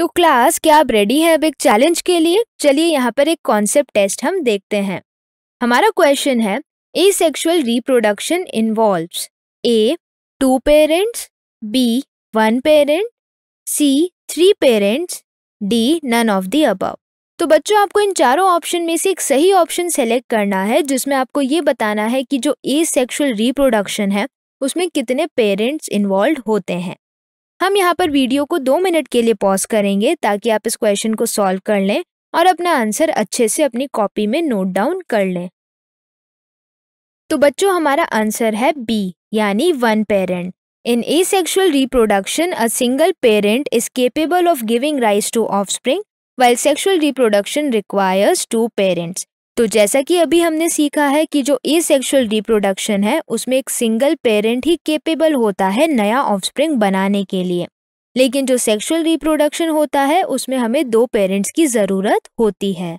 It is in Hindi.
तो क्लास, क्या आप रेडी हैं अब एक चैलेंज के लिए? चलिए यहाँ पर एक कॉन्सेप्ट टेस्ट हम देखते हैं। हमारा क्वेश्चन है asexual reproduction involves A two parents B one parent C three parents D none of the above तो बच्चों, आपको इन चारों ऑप्शन में से एक सही ऑप्शन सेलेक्ट करना है, जिसमें आपको ये बताना है कि जो ए सेक्शुअल रिप्रोडक्शन है, उसमें कितने पेरेंट्स इन्वॉल्व होते हैं। हम यहाँ पर वीडियो को दो मिनट के लिए पॉज करेंगे ताकि आप इस क्वेश्चन को सॉल्व कर लें और अपना आंसर अच्छे से अपनी कॉपी में नोट डाउन कर लें। तो बच्चों, हमारा आंसर है बी यानी one parent in asexual reproduction a single parent is capable of giving rise to offspring while sexual reproduction requires two parents तो जैसा कि अभी हमने सीखा है कि जो ए सेक्शुअल रिप्रोडक्शन है, उसमें एक सिंगल पेरेंट ही केपेबल होता है नया ऑफस्प्रिंग बनाने के लिए। लेकिन जो सेक्शुअल रिप्रोडक्शन होता है, उसमें हमें दो पेरेंट्स की ज़रूरत होती है।